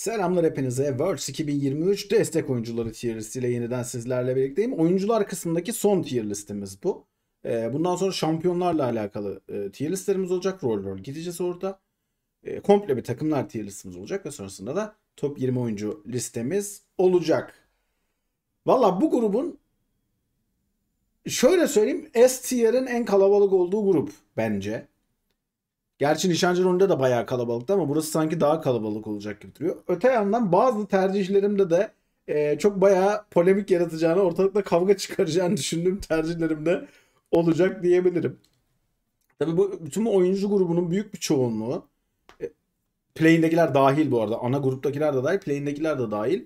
Selamlar hepinize. Worlds 2023 destek oyuncuları tier listiyle yeniden sizlerle birlikteyim. Oyuncular kısmındaki son tier listimiz bu. Ee, bundan sonra şampiyonlarla alakalı e, tier listlerimiz olacak. Rol rol gideceğiz orada. E, komple bir takımlar tier listimiz olacak ve sonrasında da top 20 oyuncu listemiz olacak. Valla bu grubun şöyle söyleyeyim S tier'in en kalabalık olduğu grup bence. Gerçi Nişancı Ron'da da bayağı kalabalıktı ama burası sanki daha kalabalık olacak gibi duruyor. Öte yandan bazı tercihlerimde de e, çok bayağı polemik yaratacağını, ortalıkta kavga çıkaracağını düşündüğüm tercihlerimde olacak diyebilirim. Tabii bu bütün oyuncu grubunun büyük bir çoğunluğu e, play'indekiler dahil bu arada. Ana gruptakiler de dahil, play'indekiler de dahil.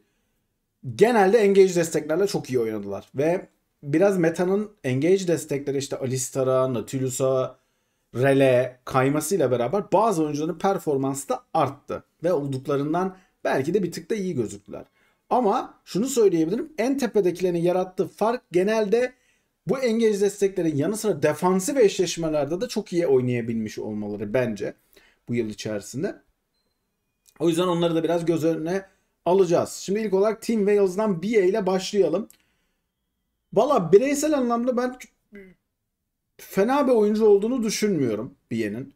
Genelde engage desteklerle çok iyi oynadılar. Ve biraz metanın engage destekleri işte Alistar'a, Nautilus'a, rele kaymasıyla beraber bazı oyuncuların performansı da arttı. Ve olduklarından belki de bir tık da iyi gözüktüler. Ama şunu söyleyebilirim. En tepedekilerin yarattığı fark genelde bu engage desteklerin yanı sıra defansif eşleşmelerde de çok iyi oynayabilmiş olmaları bence bu yıl içerisinde. O yüzden onları da biraz göz önüne alacağız. Şimdi ilk olarak Team Wales'dan BA ile başlayalım. Valla bireysel anlamda ben fena bir oyuncu olduğunu düşünmüyorum Biye'nin.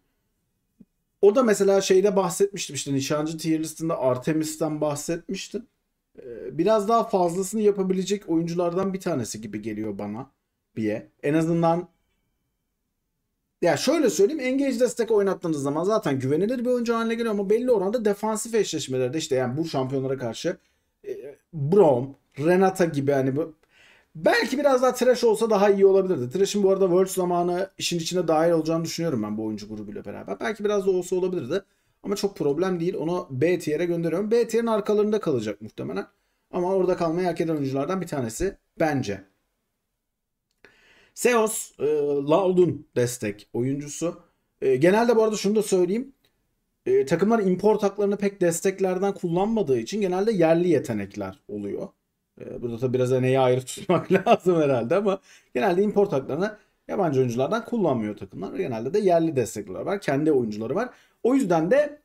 O da mesela şeyde bahsetmiştim işte nişancı tier listinde Artemis'ten bahsetmiştim. Ee, biraz daha fazlasını yapabilecek oyunculardan bir tanesi gibi geliyor bana Biye. En azından ya şöyle söyleyeyim engage destek oynattığınız zaman zaten güvenilir bir oyuncu haline geliyor ama belli oranda defansif eşleşmelerde işte yani bu şampiyonlara karşı e, Brom, Renata gibi hani bu Belki biraz daha trash olsa daha iyi olabilirdi. Trash'in bu arada World zamanı işin içine dahil olacağını düşünüyorum ben bu oyuncu grubuyla beraber. Belki biraz da olsa olabilirdi. Ama çok problem değil. Onu B tier'e gönderiyorum. B tier'in arkalarında kalacak muhtemelen. Ama orada kalmayı hak eden oyunculardan bir tanesi bence. Seos e, Laudun destek oyuncusu. E, genelde bu arada şunu da söyleyeyim. E, takımlar import haklarını pek desteklerden kullanmadığı için genelde yerli yetenekler oluyor. Ee, burada tabi biraz neyi ayrı tutmak lazım herhalde ama genelde import haklarını yabancı oyunculardan kullanmıyor takımlar. Genelde de yerli destekler var. Kendi oyuncuları var. O yüzden de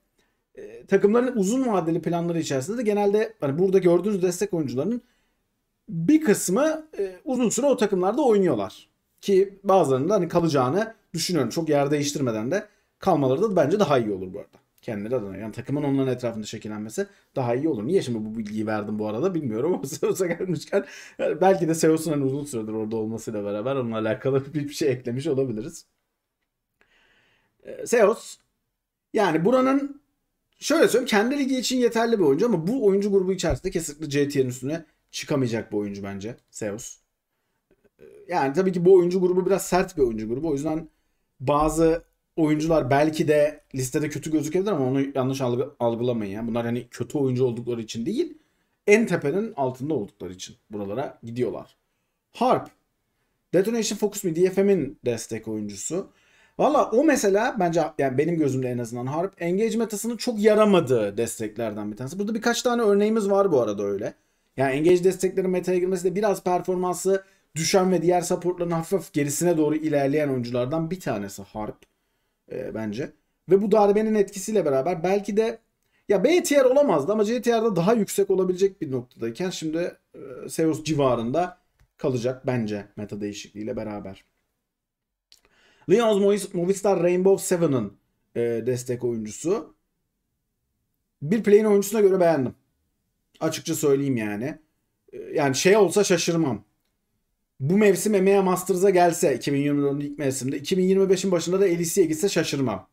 e, takımların uzun vadeli planları içerisinde de genelde hani burada gördüğünüz destek oyuncularının bir kısmı e, uzun süre o takımlarda oynuyorlar. Ki bazılarının da hani kalacağını düşünüyorum. Çok yer değiştirmeden de kalmaları da bence daha iyi olur bu arada kendileri adına. Yani takımın onların etrafında şekillenmesi daha iyi olur. Niye şimdi bu bilgiyi verdim bu arada bilmiyorum ama Seos'a gelmişken belki de Seos'un hani uzun süredir orada olmasıyla beraber onunla alakalı bir şey eklemiş olabiliriz. Ee, Seos yani buranın şöyle söyleyeyim kendi ligi için yeterli bir oyuncu ama bu oyuncu grubu içerisinde kesinlikle JT'nin üstüne çıkamayacak bir oyuncu bence Seos. Ee, yani tabii ki bu oyuncu grubu biraz sert bir oyuncu grubu. O yüzden bazı oyuncular belki de listede kötü gözükebilir ama onu yanlış algı, algılamayın. Yani. Bunlar hani kötü oyuncu oldukları için değil, en tepenin altında oldukları için buralara gidiyorlar. Harp. Detonation Focus Me DFM'in destek oyuncusu. Valla o mesela bence yani benim gözümde en azından Harp engage metasının çok yaramadığı desteklerden bir tanesi. Burada birkaç tane örneğimiz var bu arada öyle. Yani engage desteklerin metaya girmesi de biraz performansı düşen ve diğer supportların hafif gerisine doğru ilerleyen oyunculardan bir tanesi Harp e, bence. Ve bu darbenin etkisiyle beraber belki de ya B tier olamazdı ama C tier'de daha yüksek olabilecek bir noktadayken şimdi e, Seus civarında kalacak bence meta değişikliğiyle beraber. Lions Movistar Rainbow Seven'ın e, destek oyuncusu. Bir play'in oyuncusuna göre beğendim. Açıkça söyleyeyim yani. E, yani şey olsa şaşırmam bu mevsim EMEA Masters'a gelse 2024'ün ilk mevsimde 2025'in başında da LEC'ye gitse şaşırmam.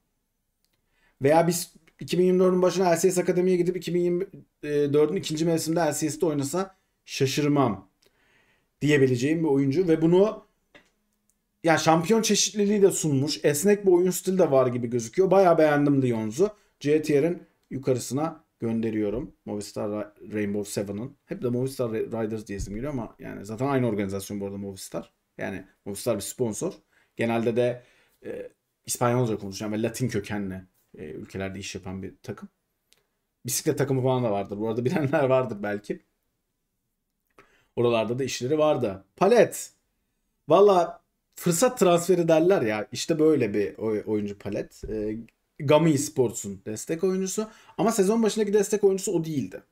Veya biz 2024'ün başına LCS Akademi'ye gidip 2024'ün ikinci mevsimde LCS'de oynasa şaşırmam diyebileceğim bir oyuncu ve bunu ya şampiyon çeşitliliği de sunmuş. Esnek bir oyun stili de var gibi gözüküyor. Bayağı beğendim Lyons'u. C yukarısına gönderiyorum. Movistar Rainbow Seven'ın. Hep de Movistar Riders diye isim geliyor ama yani zaten aynı organizasyon bu arada Movistar. Yani Movistar bir sponsor. Genelde de e, İspanyolca konuşan ve Latin kökenli e, ülkelerde iş yapan bir takım. Bisiklet takımı falan da vardır. Bu arada bilenler vardır belki. Oralarda da işleri vardı. Palet. Valla fırsat transferi derler ya. İşte böyle bir oyuncu palet. E, Gami Sports'un destek oyuncusu. Ama sezon başındaki destek oyuncusu o değildi.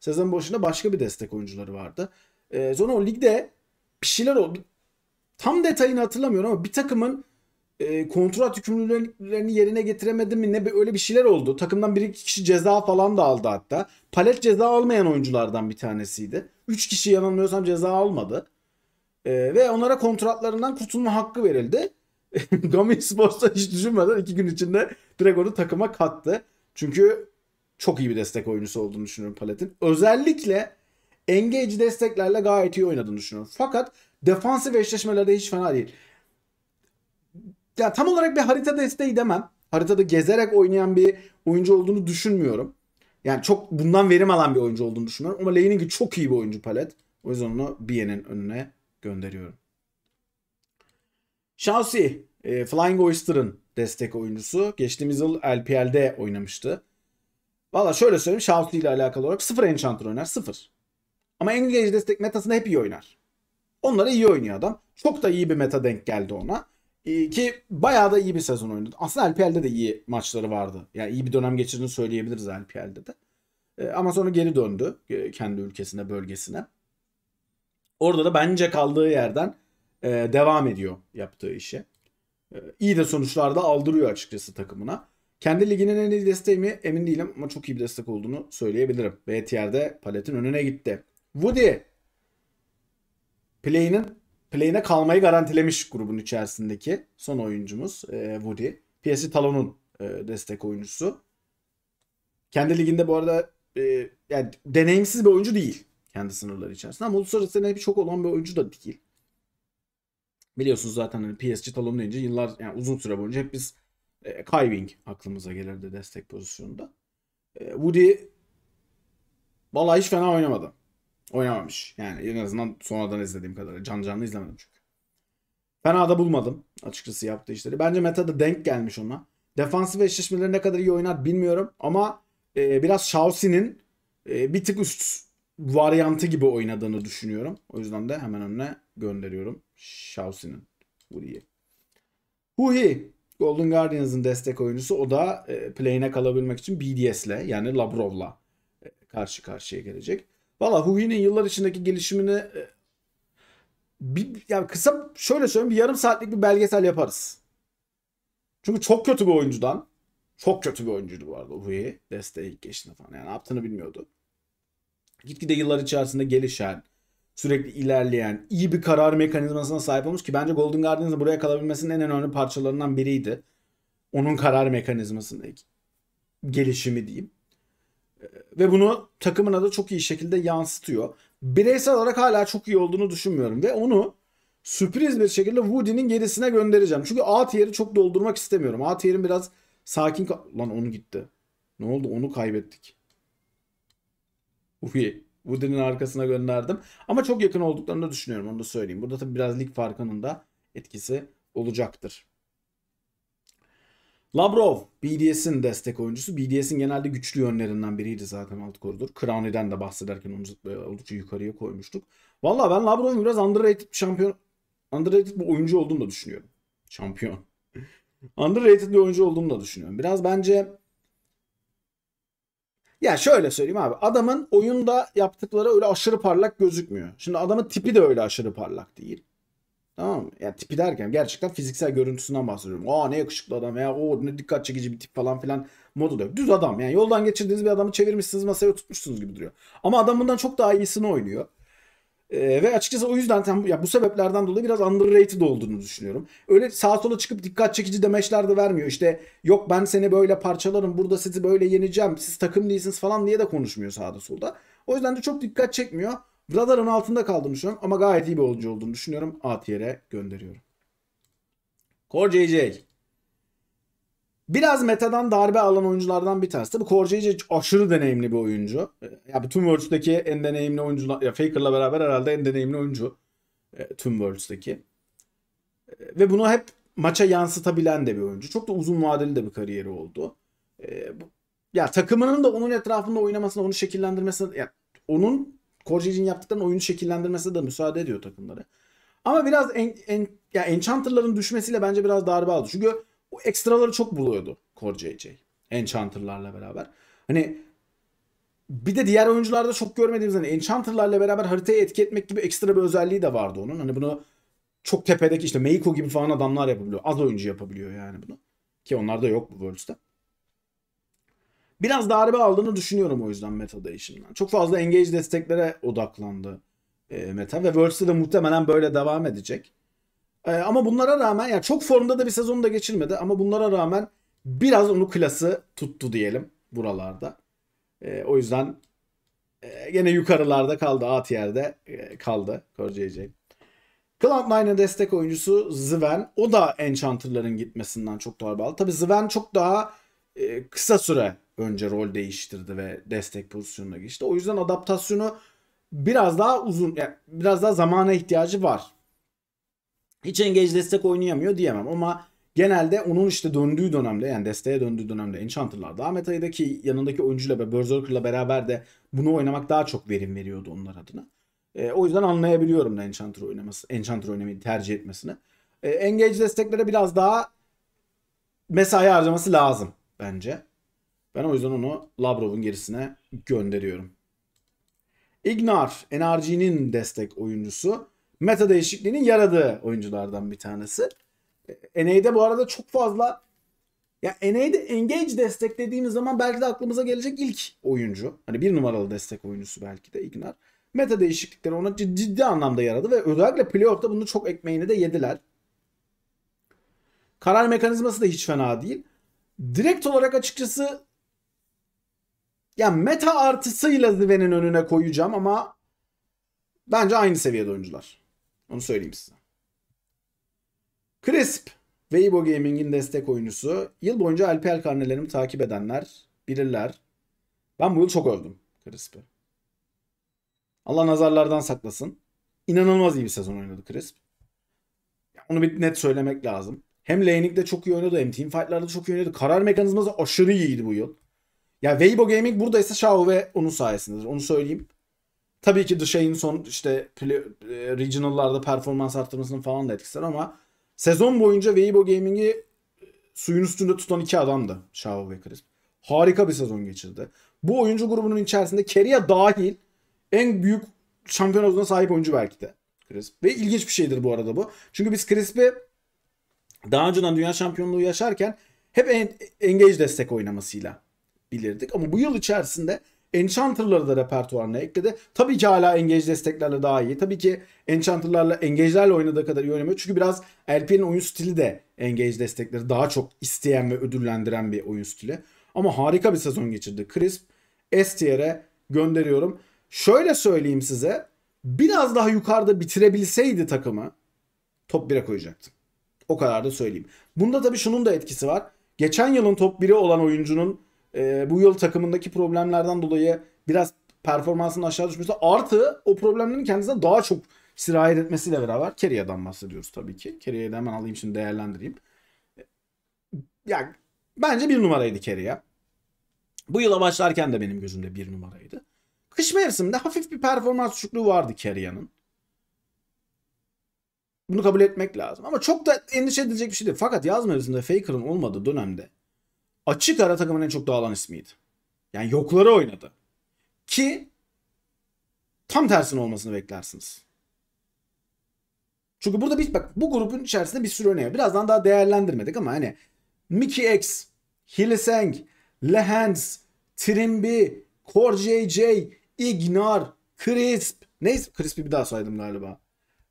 Sezon başında başka bir destek oyuncuları vardı. Ee, sonra o ligde bir şeyler oldu. Tam detayını hatırlamıyorum ama bir takımın e, kontrat yükümlülüklerini yerine getiremedi mi ne öyle bir şeyler oldu. Takımdan bir iki kişi ceza falan da aldı hatta. Palet ceza almayan oyunculardan bir tanesiydi. Üç kişi yanılmıyorsam ceza almadı. E, ve onlara kontratlarından kurtulma hakkı verildi. Gami Sports'ta hiç düşünmeden iki gün içinde direkt onu takıma kattı. Çünkü çok iyi bir destek oyuncusu olduğunu düşünüyorum Palet'in. Özellikle engage desteklerle gayet iyi oynadığını düşünüyorum. Fakat defansif eşleşmelerde hiç fena değil. Ya tam olarak bir harita desteği demem. Haritada gezerek oynayan bir oyuncu olduğunu düşünmüyorum. Yani çok bundan verim alan bir oyuncu olduğunu düşünüyorum. Ama Laning'i çok iyi bir oyuncu Palet. O yüzden onu Bien'in önüne gönderiyorum. Chelsea, e, Flying Oyster'ın destek oyuncusu. Geçtiğimiz yıl LPL'de oynamıştı. Valla şöyle söyleyeyim Chelsea ile alakalı olarak sıfır Enchanter oynar. Sıfır. Ama Engage destek metasında hep iyi oynar. Onlara iyi oynuyor adam. Çok da iyi bir meta denk geldi ona. Ee, ki bayağı da iyi bir sezon oynadı. Aslında LPL'de de iyi maçları vardı. Yani iyi bir dönem geçirdiğini söyleyebiliriz LPL'de de. Ee, ama sonra geri döndü e, kendi ülkesine, bölgesine. Orada da bence kaldığı yerden e, devam ediyor yaptığı işe. E, iyi de sonuçlar da aldırıyor açıkçası takımına. Kendi liginin en iyi desteği mi emin değilim ama çok iyi bir destek olduğunu söyleyebilirim. B tier'de paletin önüne gitti. Woody play'inin play'ine kalmayı garantilemiş grubun içerisindeki son oyuncumuz e, Woody. PSG Talon'un e, destek oyuncusu. Kendi liginde bu arada e, yani deneyimsiz bir oyuncu değil kendi sınırları içerisinde ama uluslararası deneyi çok olan bir oyuncu da değil. Biliyorsunuz zaten hani PSG Talon deyince yıllar yani uzun süre boyunca hep biz e, Kywing aklımıza gelirdi destek pozisyonunda. E, Woody vallahi hiç fena oynamadı. Oynamamış. Yani en azından sonradan izlediğim kadarıyla. Can canlı izlemedim çünkü. Fena da bulmadım açıkçası yaptığı işleri. Bence metada denk gelmiş ona. Defansif eşleşmeleri ne kadar iyi oynar bilmiyorum ama e, biraz Chelsea'nin e, bir tık üst varyantı gibi oynadığını düşünüyorum. O yüzden de hemen önüne gönderiyorum Chelsea'nin Woody'yi. Huhi Golden Guardians'ın destek oyuncusu. O da e, play'ine kalabilmek için BDS'le yani Labrov'la e, karşı karşıya gelecek. Valla Huhi'nin yıllar içindeki gelişimini e, bir, yani kısa şöyle söyleyeyim bir yarım saatlik bir belgesel yaparız. Çünkü çok kötü bir oyuncudan çok kötü bir oyuncuydu bu arada Huhi. Desteğe ilk geçtiğinde falan. Yani ne yaptığını bilmiyordu. Gitgide yıllar içerisinde gelişen, sürekli ilerleyen, iyi bir karar mekanizmasına sahip olmuş ki bence Golden Guardians'ın buraya kalabilmesinin en önemli parçalarından biriydi. Onun karar mekanizmasındaki gelişimi diyeyim. Ee, ve bunu takımına da çok iyi şekilde yansıtıyor. Bireysel olarak hala çok iyi olduğunu düşünmüyorum ve onu sürpriz bir şekilde Woody'nin gerisine göndereceğim. Çünkü A tier'i çok doldurmak istemiyorum. A tier'in biraz sakin... Lan onu gitti. Ne oldu? Onu kaybettik. Woody. Woody'nin arkasına gönderdim. Ama çok yakın olduklarını düşünüyorum. Onu da söyleyeyim. Burada tabii biraz lig farkının da etkisi olacaktır. Labrov, BDS'in destek oyuncusu. BDS'in genelde güçlü yönlerinden biriydi zaten alt koridor. Crowley'den de bahsederken onu oldukça yukarıya koymuştuk. Valla ben Labrov'un biraz underrated bir şampiyon, underrated bir oyuncu olduğunu da düşünüyorum. Şampiyon. underrated bir oyuncu olduğunu da düşünüyorum. Biraz bence ya şöyle söyleyeyim abi. Adamın oyunda yaptıkları öyle aşırı parlak gözükmüyor. Şimdi adamın tipi de öyle aşırı parlak değil. Tamam mı? Yani tipi derken gerçekten fiziksel görüntüsünden bahsediyorum. Aa ne yakışıklı adam ya. O ne dikkat çekici bir tip falan filan modu da Düz adam yani yoldan geçirdiğiniz bir adamı çevirmişsiniz masaya tutmuşsunuz gibi duruyor. Ama adam bundan çok daha iyisini oynuyor. Ee, ve açıkçası o yüzden tam ya bu sebeplerden dolayı biraz underrated olduğunu düşünüyorum. Öyle sağa sola çıkıp dikkat çekici demeçler de vermiyor. İşte yok ben seni böyle parçalarım, burada sizi böyle yeneceğim, siz takım değilsiniz falan diye de konuşmuyor sağda solda. O yüzden de çok dikkat çekmiyor. Radarın altında kaldığını düşünüyorum ama gayet iyi bir oyuncu olduğunu düşünüyorum. A tier'e gönderiyorum. Core JJ. Biraz metadan darbe alan oyunculardan bir tanesi. Core JJ aşırı deneyimli bir oyuncu. Ya bütün Worlds'daki en deneyimli oyuncular, ya Faker'la beraber herhalde en deneyimli oyuncu. E, tüm Worlds'daki. E, ve bunu hep maça yansıtabilen de bir oyuncu. Çok da uzun vadeli de bir kariyeri oldu. E, ya takımının da onun etrafında oynamasına, onu şekillendirmesine, ya onun Korjic'in yaptıklarının oyunu şekillendirmesine de müsaade ediyor takımları. Ama biraz en, en, ya Enchanter'ların düşmesiyle bence biraz darbe aldı. Çünkü o ekstraları çok buluyordu Core JJ. Enchanter'larla beraber. Hani bir de diğer oyuncularda çok görmediğimiz hani Enchanter'larla beraber haritayı etki etmek gibi ekstra bir özelliği de vardı onun. Hani bunu çok tepedeki işte Meiko gibi falan adamlar yapabiliyor. Az oyuncu yapabiliyor yani bunu. Ki onlarda yok bu Worlds'te. Biraz darbe aldığını düşünüyorum o yüzden meta değişiminden. Çok fazla engage desteklere odaklandı e, meta ve Worlds'te de muhtemelen böyle devam edecek. E, ama bunlara rağmen yani çok formda da bir sezonu da geçirmedi ama bunlara rağmen biraz onu klası tuttu diyelim buralarda. E, o yüzden e, gene yukarılarda kaldı. A tier'de e, kaldı Core JJ. Cloud9'ın destek oyuncusu Zven. O da Enchanter'ların gitmesinden çok daha bağlı. Tabi Zven çok daha e, kısa süre önce rol değiştirdi ve destek pozisyonuna geçti. O yüzden adaptasyonu biraz daha uzun, yani biraz daha zamana ihtiyacı var. Hiç engage destek oynayamıyor diyemem ama genelde onun işte döndüğü dönemde yani desteğe döndüğü dönemde Enchanter'lar daha meta'daki yanındaki oyuncuyla ve Berserker'la beraber de bunu oynamak daha çok verim veriyordu onlar adına. E, o yüzden anlayabiliyorum da Enchanter oynaması, Enchanter oynamayı tercih etmesini. E, engage desteklere biraz daha mesai harcaması lazım bence. Ben o yüzden onu Labrov'un gerisine gönderiyorum. Ignar, NRG'nin destek oyuncusu. Meta değişikliğinin yaradığı oyunculardan bir tanesi. E, NA'de bu arada çok fazla ya NA'de engage desteklediğimiz zaman belki de aklımıza gelecek ilk oyuncu. Hani bir numaralı destek oyuncusu belki de Ignar. Meta değişiklikleri ona ciddi, ciddi anlamda yaradı ve özellikle playoff'ta bunu çok ekmeğini de yediler. Karar mekanizması da hiç fena değil. Direkt olarak açıkçası ya meta artısıyla Zven'in önüne koyacağım ama bence aynı seviyede oyuncular. Onu söyleyeyim size. Crisp, Weibo Gaming'in destek oyuncusu. Yıl boyunca LPL karnelerimi takip edenler bilirler. Ben bu yıl çok övdüm Crisp'i. Allah nazarlardan saklasın. İnanılmaz iyi bir sezon oynadı Crisp. Onu bir net söylemek lazım. Hem laning'de çok iyi oynadı hem teamfight'larda çok iyi oynadı. Karar mekanizması aşırı iyiydi bu yıl. Ya Weibo Gaming buradaysa Shao ve onun sayesindedir. Onu söyleyeyim. Tabii ki The son işte e, regional'larda performans arttırmasının falan da etkisi var ama sezon boyunca Weibo Gaming'i e, suyun üstünde tutan iki adamdı Shao ve Chris. Harika bir sezon geçirdi. Bu oyuncu grubunun içerisinde Keria dahil en büyük şampiyon havuzuna sahip oyuncu belki de. Chris. Ve ilginç bir şeydir bu arada bu. Çünkü biz Crisp'i daha önceden dünya şampiyonluğu yaşarken hep engage destek oynamasıyla bilirdik. Ama bu yıl içerisinde Enchanter'ları da repertuarına ekledi. Tabii ki hala engage desteklerle daha iyi. Tabii ki Enchanter'larla engage'lerle oynadığı kadar iyi oynamıyor. Çünkü biraz LP'nin oyun stili de engage destekleri daha çok isteyen ve ödüllendiren bir oyun stili. Ama harika bir sezon geçirdi. Crisp S tier'e gönderiyorum. Şöyle söyleyeyim size. Biraz daha yukarıda bitirebilseydi takımı top 1'e koyacaktım. O kadar da söyleyeyim. Bunda tabii şunun da etkisi var. Geçen yılın top 1'i olan oyuncunun e, bu yıl takımındaki problemlerden dolayı biraz performansının aşağı düşmesi artı o problemlerin kendisine daha çok sirayet etmesiyle beraber Keria'dan bahsediyoruz tabii ki. Keria'yı da hemen alayım şimdi değerlendireyim. Yani bence bir numaraydı Keria. Bu yıla başlarken de benim gözümde bir numaraydı. Kış mevsiminde hafif bir performans düşüklüğü vardı Keria'nın. Bunu kabul etmek lazım. Ama çok da endişe edilecek bir şey değil. Fakat yaz mevsiminde Faker'ın olmadığı dönemde açık ara takımın en çok dağılan ismiydi. Yani yokları oynadı. Ki tam tersine olmasını beklersiniz. Çünkü burada bir bak bu grubun içerisinde bir sürü örneği. Birazdan daha değerlendirmedik ama hani Mickey X, Hilliseng, Lehans, Trimby, Core JJ, Ignar, Crisp. Neyse Crisp'i bir daha saydım galiba.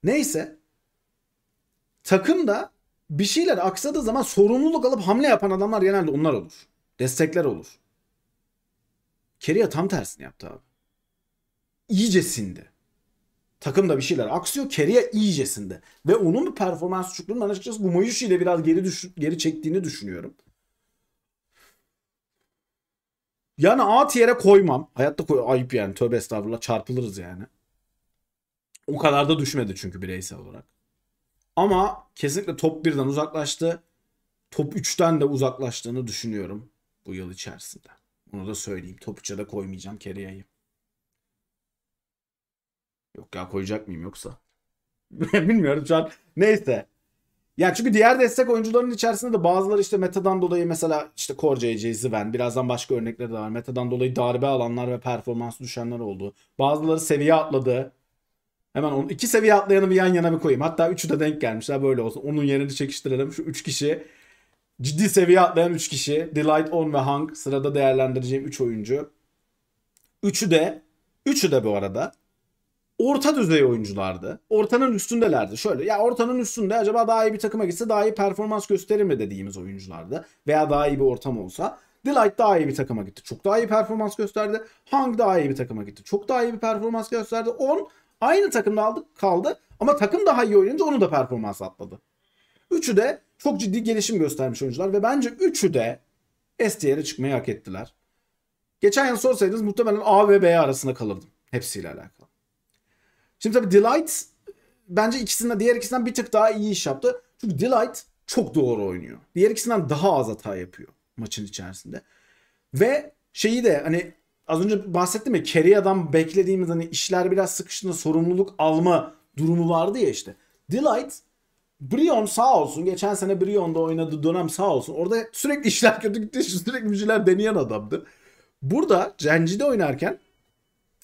Neyse takımda bir şeyler aksadığı zaman sorumluluk alıp hamle yapan adamlar genelde onlar olur. Destekler olur. Keria tam tersini yaptı abi. İyicesinde. Takımda bir şeyler aksıyor. Keria iyicesinde. Ve onun bir performans düşüklüğünün açıkçası bu Mayushi ile biraz geri, düş geri çektiğini düşünüyorum. Yani A tier'e koymam. Hayatta koy ayıp yani. Tövbe estağfurullah çarpılırız yani. O kadar da düşmedi çünkü bireysel olarak. Ama kesinlikle top 1'den uzaklaştı. Top 3'ten de uzaklaştığını düşünüyorum bu yıl içerisinde. Bunu da söyleyeyim. Top 3'e de koymayacağım Keriya'yı. Yok ya koyacak mıyım yoksa? Bilmiyorum şu an. Neyse. Yani çünkü diğer destek oyuncuların içerisinde de bazıları işte metadan dolayı mesela işte Core JJ, Zven birazdan başka örnekleri de var. Metadan dolayı darbe alanlar ve performans düşenler oldu. Bazıları seviye atladı. Hemen onu, iki seviye atlayanı bir yan yana bir koyayım. Hatta üçü de denk gelmişler böyle olsun. Onun yerini çekiştirelim. Şu üç kişi ciddi seviye atlayan üç kişi. Delight, On ve Hank sırada değerlendireceğim üç oyuncu. Üçü de üçü de bu arada orta düzey oyunculardı. Ortanın üstündelerdi. Şöyle ya ortanın üstünde acaba daha iyi bir takıma gitse daha iyi performans gösterir mi dediğimiz oyunculardı. Veya daha iyi bir ortam olsa. Delight daha iyi bir takıma gitti. Çok daha iyi performans gösterdi. Hang daha iyi bir takıma gitti. Çok daha iyi bir performans gösterdi. On aynı takımda aldık kaldı ama takım daha iyi oynayınca onu da performans atladı. Üçü de çok ciddi gelişim göstermiş oyuncular ve bence üçü de S çıkmayı hak ettiler. Geçen yıl sorsaydınız muhtemelen A ve B arasında kalırdım. Hepsiyle alakalı. Şimdi tabii Delight bence ikisinden diğer ikisinden bir tık daha iyi iş yaptı. Çünkü Delight çok doğru oynuyor. Diğer ikisinden daha az hata yapıyor maçın içerisinde. Ve şeyi de hani az önce bahsettim ya Keria'dan beklediğimiz hani işler biraz sıkıştığında sorumluluk alma durumu vardı ya işte. Delight Brion sağ olsun. Geçen sene Brion'da oynadığı dönem sağ olsun. Orada sürekli işler kötü gitti. Sürekli bir şeyler deneyen adamdı. Burada Cenci'de oynarken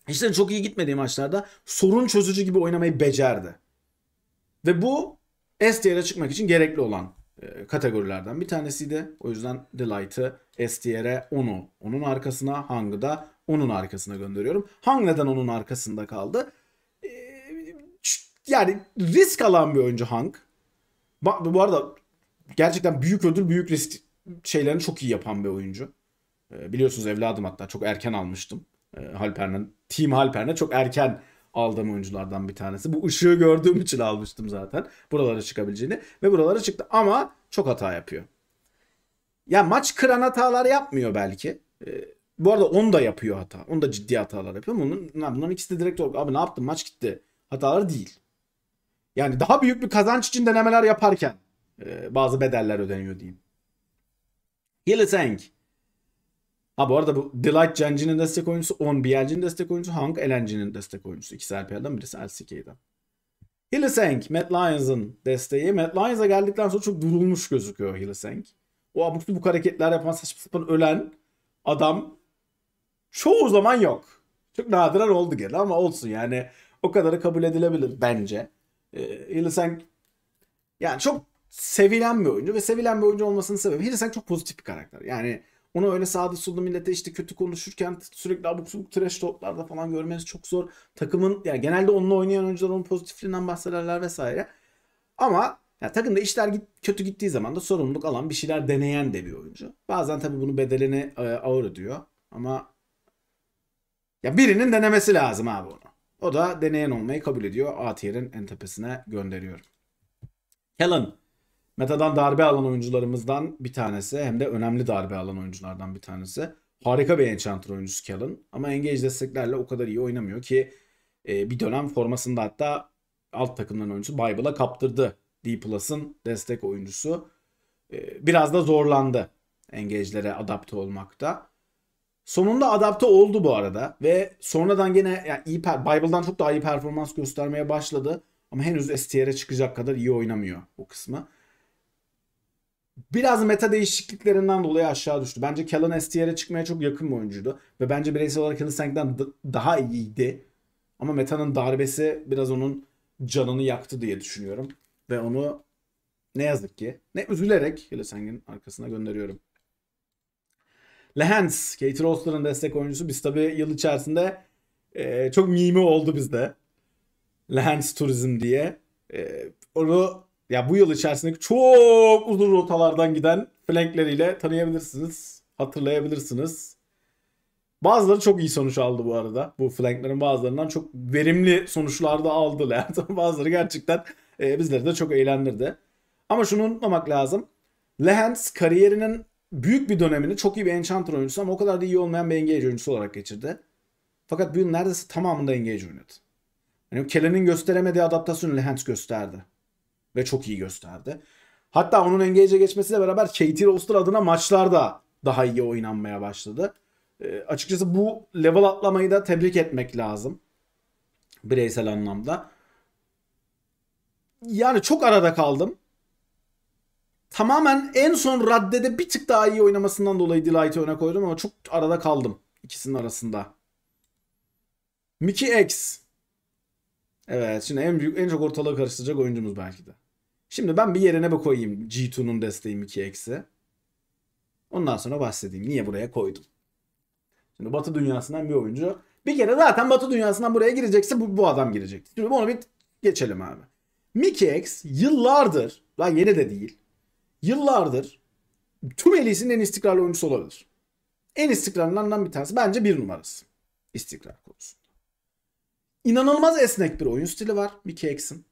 işte çok iyi gitmediği maçlarda sorun çözücü gibi oynamayı becerdi. Ve bu S çıkmak için gerekli olan kategorilerden bir tanesiydi. O yüzden Delight'ı S tier'e onu, onun arkasına, Hang'ı da onun arkasına gönderiyorum. Hang neden onun arkasında kaldı? E, yani risk alan bir oyuncu Hang. Bu arada gerçekten büyük ödül, büyük risk şeylerini çok iyi yapan bir oyuncu. E, biliyorsunuz evladım hatta çok erken almıştım. Halper'den Team Halper'ne çok erken aldığım oyunculardan bir tanesi. Bu ışığı gördüğüm için almıştım zaten. Buralara çıkabileceğini. Ve buralara çıktı ama çok hata yapıyor. Ya maç kıran hatalar yapmıyor belki. Ee, bu arada onu da yapıyor hata. Onu da ciddi hatalar yapıyor. Bunun, bunların ikisi de direkt olarak abi ne yaptın maç gitti. Hataları değil. Yani daha büyük bir kazanç için denemeler yaparken e, bazı bedeller ödeniyor diyeyim. Hillesang Ha bu arada bu Delight Genji'nin destek oyuncusu, On BLG'nin destek oyuncusu, Hank LNG'nin destek oyuncusu. İkisi LPL'den birisi LCK'den. Hillesang, Matt Lyons'ın desteği. Matt Lyons'a geldikten sonra çok durulmuş gözüküyor Hillesang. O abuk bu hareketler yapan saçma sapan ölen adam çoğu zaman yok. Çok nadiren oldu gene ama olsun yani o kadarı kabul edilebilir bence. E, Hillesang yani çok sevilen bir oyuncu ve sevilen bir oyuncu olmasının sebebi Hillesang çok pozitif bir karakter. Yani onu öyle sağda solda millete işte kötü konuşurken sürekli abuk subuk trash talklarda falan görmeniz çok zor. Takımın yani genelde onunla oynayan oyuncular onun pozitifliğinden bahsederler vesaire. Ama yani takımda işler git, kötü gittiği zaman da sorumluluk alan bir şeyler deneyen de bir oyuncu. Bazen tabii bunu bedelini e, ağır ödüyor. Ama ya birinin denemesi lazım abi onu. O da deneyen olmayı kabul ediyor. A tier'in en tepesine gönderiyorum. Helen Metadan darbe alan oyuncularımızdan bir tanesi hem de önemli darbe alan oyunculardan bir tanesi. Harika bir Enchanter oyuncusu Kellen ama Engage desteklerle o kadar iyi oynamıyor ki e, bir dönem formasında hatta alt takımların oyuncusu Bible'a kaptırdı. D Plus'ın destek oyuncusu. E, biraz da zorlandı Engage'lere adapte olmakta. Sonunda adapte oldu bu arada ve sonradan gene yani iyi Bible'dan çok daha iyi performans göstermeye başladı. Ama henüz STR'e çıkacak kadar iyi oynamıyor o kısmı biraz meta değişikliklerinden dolayı aşağı düştü. Bence Kellen STR'e çıkmaya çok yakın bir oyuncuydu. Ve bence bireysel olarak Hillsang'dan daha iyiydi. Ama metanın darbesi biraz onun canını yaktı diye düşünüyorum. Ve onu ne yazık ki ne üzülerek Hillsang'in arkasına gönderiyorum. Lehans, Katie Roster'ın destek oyuncusu. Biz tabi yıl içerisinde e, çok mimi oldu bizde. Lehans Turizm diye. E, onu ya bu yıl içerisindeki çok uzun rotalardan giden flankleriyle tanıyabilirsiniz. Hatırlayabilirsiniz. Bazıları çok iyi sonuç aldı bu arada. Bu flanklerin bazılarından çok verimli sonuçlar da aldı. Yani bazıları gerçekten e, bizleri de çok eğlendirdi. Ama şunu unutmamak lazım. Lehans kariyerinin büyük bir dönemini çok iyi bir Enchanter oyuncusu ama o kadar da iyi olmayan bir Engage oyuncusu olarak geçirdi. Fakat bu yıl neredeyse tamamında Engage oynadı. Yani Kellen'in gösteremediği adaptasyonu Lehans gösterdi ve çok iyi gösterdi. Hatta onun engage'e geçmesiyle beraber Katie Roster adına maçlarda daha iyi oynanmaya başladı. E, açıkçası bu level atlamayı da tebrik etmek lazım. Bireysel anlamda. Yani çok arada kaldım. tamamen en son raddede bir tık daha iyi oynamasından dolayı Delight'ı öne koydum ama çok arada kaldım ikisinin arasında. Mickey X. Evet şimdi en büyük en çok ortalığı karıştıracak oyuncumuz belki de. Şimdi ben bir yerine bir koyayım G2'nun desteği Mickey X'i. Ondan sonra bahsedeyim. Niye buraya koydum? Şimdi Batı dünyasından bir oyuncu. Bir kere zaten Batı dünyasından buraya girecekse bu, bu adam girecek. Şimdi bunu bir geçelim abi. Mickey X yıllardır, lan yeni de değil, yıllardır tüm elisinin en istikrarlı oyuncusu olabilir. En istikrarlarından bir tanesi. Bence bir numarası. İstikrar konusunda. İnanılmaz esnek bir oyun stili var Mickey X'in.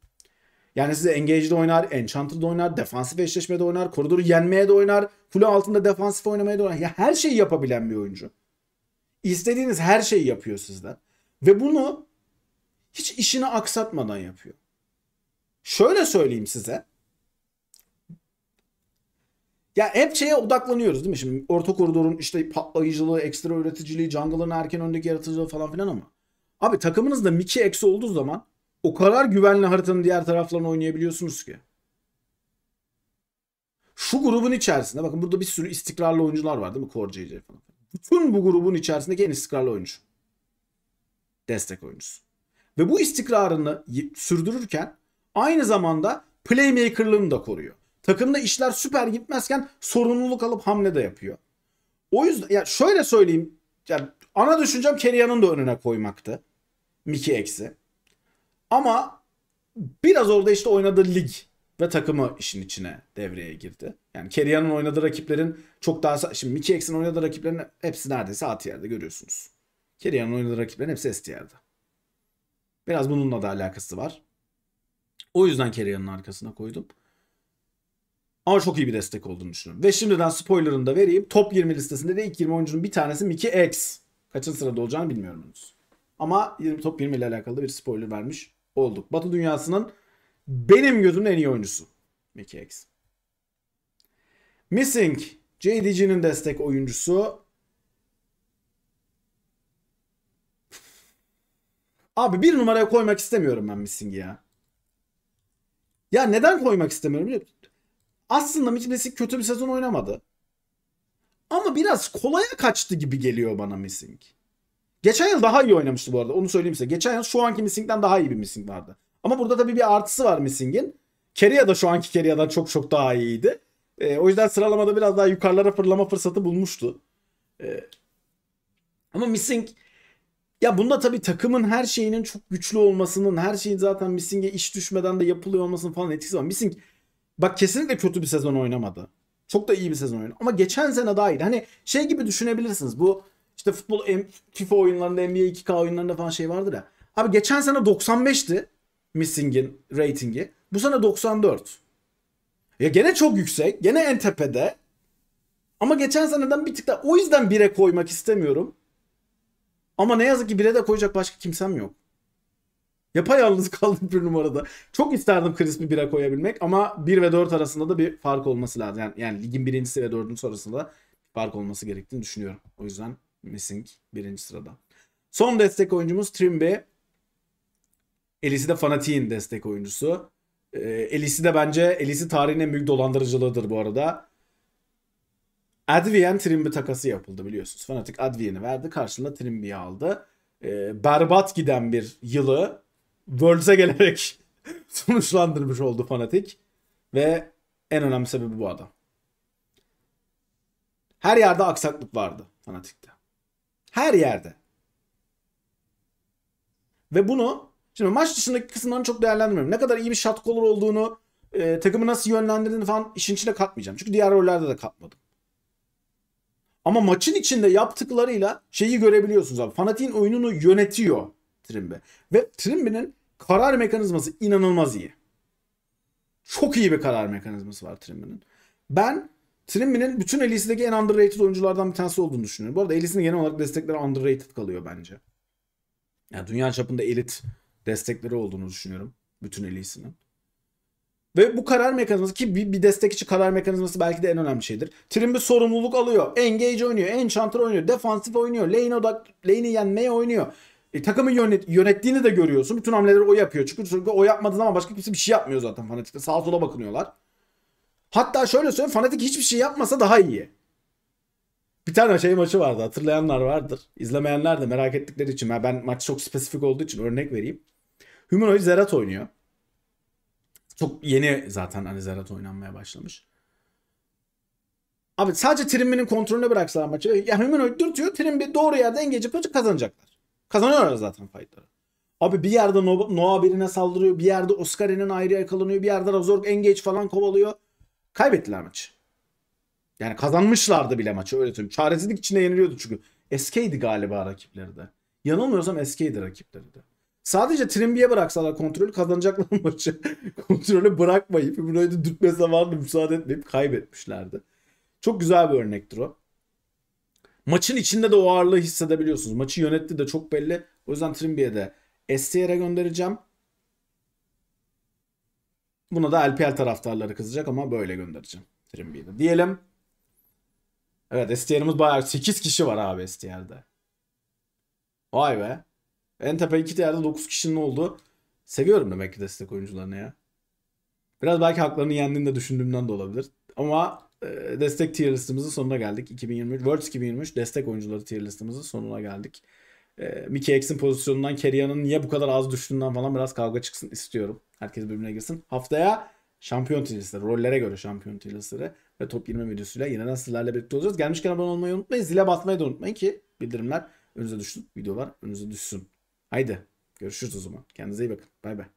Yani size Engage'de oynar, Enchanter'da oynar, defansif eşleşmede oynar, koridoru yenmeye de oynar, kule altında defansif oynamaya da oynar. Ya her şeyi yapabilen bir oyuncu. İstediğiniz her şeyi yapıyor sizden. Ve bunu hiç işini aksatmadan yapıyor. Şöyle söyleyeyim size. Ya hep şeye odaklanıyoruz değil mi? Şimdi orta koridorun işte patlayıcılığı, ekstra üreticiliği, jungle'ın erken öndeki yaratıcılığı falan filan ama. Abi takımınızda Mickey eksi olduğu zaman o kadar güvenli haritanın diğer taraflarını oynayabiliyorsunuz ki. Şu grubun içerisinde bakın burada bir sürü istikrarlı oyuncular var değil mi? Core JJ falan. Bütün bu grubun içerisindeki en istikrarlı oyuncu. Destek oyuncusu. Ve bu istikrarını sürdürürken aynı zamanda playmaker'lığını da koruyor. Takımda işler süper gitmezken sorumluluk alıp hamle de yapıyor. O yüzden ya şöyle söyleyeyim. Yani ana düşüncem Kerry'an'ın da önüne koymaktı. Mickey eksi. Ama biraz orada işte oynadığı lig ve takımı işin içine devreye girdi. Yani Kerry'an'ın oynadığı rakiplerin çok daha... Şimdi Mickey X'in oynadığı rakiplerin hepsi neredeyse at yerde görüyorsunuz. Kerry'an'ın oynadığı rakiplerin hepsi est yerde. Biraz bununla da alakası var. O yüzden Kerry'an'ın arkasına koydum. Ama çok iyi bir destek olduğunu düşünüyorum. Ve şimdiden spoilerını da vereyim. Top 20 listesinde de ilk 20 oyuncunun bir tanesi Mickey X. Kaçın sırada olacağını bilmiyorum henüz. Ama 20 top 20 ile alakalı bir spoiler vermiş olduk. Batı dünyasının benim gözümün en iyi oyuncusu. Mickey X. Missing. JDG'nin destek oyuncusu. Abi bir numaraya koymak istemiyorum ben Missing'i ya. Ya neden koymak istemiyorum? Aslında Missing kötü bir sezon oynamadı. Ama biraz kolaya kaçtı gibi geliyor bana Missing. Geçen yıl daha iyi oynamıştı bu arada. Onu söyleyeyim size. Geçen yıl şu anki Missing'den daha iyi bir Missing vardı. Ama burada tabii bir artısı var Missing'in. Keria da şu anki Keria'dan çok çok daha iyiydi. E, o yüzden sıralamada biraz daha yukarılara fırlama fırsatı bulmuştu. E, ama Missing ya bunda tabii takımın her şeyinin çok güçlü olmasının, her şeyin zaten Missing'e iş düşmeden de yapılıyor olmasının falan etkisi var. Missing bak kesinlikle kötü bir sezon oynamadı. Çok da iyi bir sezon oynadı. Ama geçen sene daha iyiydi. Hani şey gibi düşünebilirsiniz. Bu işte futbol FIFA oyunlarında, NBA 2K oyunlarında falan şey vardır ya. Abi geçen sene 95'ti Missing'in ratingi. Bu sene 94. Ya gene çok yüksek. Gene en tepede. Ama geçen seneden bir tık da o yüzden 1'e koymak istemiyorum. Ama ne yazık ki 1'e de koyacak başka kimsem yok. Yapayalnız kaldım bir numarada. Çok isterdim Crisp'i 1'e koyabilmek ama 1 ve 4 arasında da bir fark olması lazım. Yani, yani ligin birincisi ve 4'üncüsü arasında fark olması gerektiğini düşünüyorum. O yüzden Missing birinci sırada. Son destek oyuncumuz Trimby. Elisi de Fanatik'in destek oyuncusu. E, Elisi de bence Elisi tarihin en büyük dolandırıcılığıdır bu arada. Advien Trimby takası yapıldı biliyorsunuz. Fanatik Advien'i verdi. Karşılığında Trimby'yi aldı. E, berbat giden bir yılı Worlds'e gelerek sonuçlandırmış oldu Fanatik. Ve en önemli sebebi bu adam. Her yerde aksaklık vardı Fanatik'te. Her yerde. Ve bunu şimdi maç dışındaki kısımlarını çok değerlendirmiyorum. Ne kadar iyi bir shot caller olduğunu, e, takımı nasıl yönlendirdiğini falan işin içine katmayacağım. Çünkü diğer rollerde de katmadım. Ama maçın içinde yaptıklarıyla şeyi görebiliyorsunuz abi. Fanatik'in oyununu yönetiyor Trimbe. Ve Trimbe'nin karar mekanizması inanılmaz iyi. Çok iyi bir karar mekanizması var Trimbe'nin. Ben Trimby'nin bütün Elise'deki en underrated oyunculardan bir tanesi olduğunu düşünüyorum. Bu arada Elise'nin genel olarak destekleri underrated kalıyor bence. Yani dünya çapında elit destekleri olduğunu düşünüyorum. Bütün Elise'nin. Ve bu karar mekanizması ki bir, bir destek için karar mekanizması belki de en önemli şeydir. Trimby sorumluluk alıyor. Engage oynuyor. Enchanter oynuyor. Defansif oynuyor. Lane odak, lane'i yenmeye oynuyor. E, takımı yönet, yönettiğini de görüyorsun. Bütün hamleleri o yapıyor. Çünkü, çünkü o yapmadığı zaman başka kimse bir şey yapmıyor zaten fanatikte. Sağa sola bakınıyorlar. Hatta şöyle söyleyeyim Fnatic hiçbir şey yapmasa daha iyi. Bir tane şey maçı vardı hatırlayanlar vardır. İzlemeyenler de merak ettikleri için ben, maç çok spesifik olduğu için örnek vereyim. Humanoid Zerat oynuyor. Çok yeni zaten hani Zerat oynanmaya başlamış. Abi sadece Trimby'nin kontrolüne bıraksalar maçı. Ya Humanoid dürtüyor. Trimby doğru yerde engage yapınca kazanacaklar. Kazanıyorlar zaten fightları. Abi bir yerde Noah, birine saldırıyor. Bir yerde Oscar'inin ayrı yakalanıyor. Bir yerde Razork engage falan kovalıyor. Kaybettiler maçı. Yani kazanmışlardı bile maçı öyle söyleyeyim. Çaresizlik içinde yeniliyordu çünkü. SK'di galiba rakipleri de. Yanılmıyorsam SK'di rakipleri de. Sadece Trimby'ye bıraksalar kontrolü kazanacaklar maçı. kontrolü bırakmayıp Humanoid'i dürtme zamanını müsaade etmeyip kaybetmişlerdi. Çok güzel bir örnektir o. Maçın içinde de o ağırlığı hissedebiliyorsunuz. Maçı yönetti de çok belli. O yüzden Trimby'ye de STR'e göndereceğim. Buna da LPL taraftarları kızacak ama böyle göndereceğim. Trimby'yi. Diyelim. Evet STR'ımız bayağı 8 kişi var abi STR'de. Vay be. En tepe iki yerde 9 kişinin olduğu. Seviyorum demek ki destek oyuncularını ya. Biraz belki haklarını yendiğini de düşündüğümden de olabilir. Ama e, destek tier listimizin sonuna geldik. 2023 Worlds 2023 destek oyuncuları tier listimizin sonuna geldik. E, Mickey X'in pozisyonundan Kerry'an'ın niye bu kadar az düştüğünden falan biraz kavga çıksın istiyorum. Herkes birbirine girsin. Haftaya şampiyon tier listeleri, rollere göre şampiyon tier listeleri ve top 20 videosuyla yeniden sizlerle birlikte olacağız. Gelmişken abone olmayı unutmayın. Zile basmayı da unutmayın ki bildirimler önünüze düşsün. Videolar önünüze düşsün. Haydi görüşürüz o zaman. Kendinize iyi bakın. Bay bay.